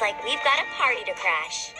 Like we've got a party to crash.